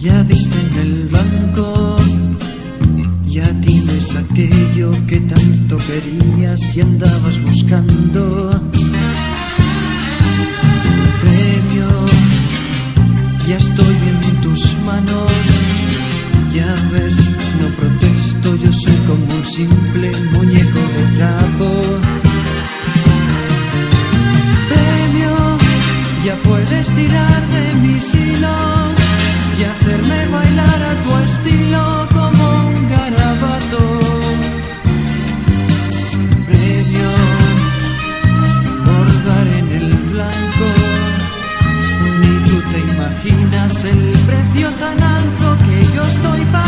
Ya diste en el blanco, ya tienes aquello que tanto querías y andabas buscando. El premio, ya estoy en tus manos, ya ves, no protesto, yo soy como un simple. hacerme bailar a tu estilo como un garabato. Previo bordar en el blanco, ni tú te imaginas el precio tan alto que yo estoy pagando.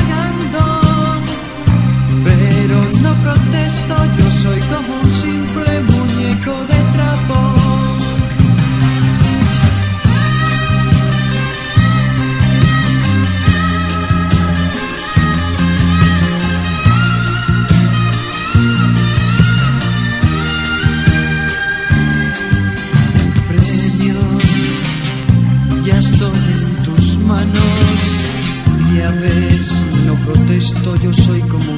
estoy en tus manos. Ya ves, no protesto, yo soy como